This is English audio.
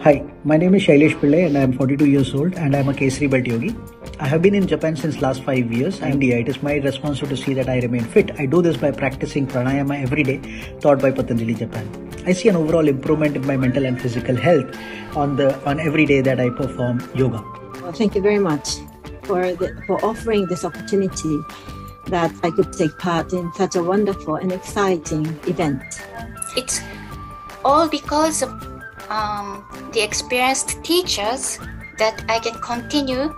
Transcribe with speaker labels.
Speaker 1: Hi, my name is Shailesh Pillai and I am 42 years old and I am a Kesari Belt Yogi. I have been in Japan since last 5 years and yeah, it is my responsibility to see that I remain fit. I do this by practicing pranayama every day taught by Patanjali Japan. I see an overall improvement in my mental and physical health on the on every day that I perform yoga.
Speaker 2: Well, thank you very much for the, for offering this opportunity that I could take part in such a wonderful and exciting event.
Speaker 3: It's all because of um, the experienced teachers that I can continue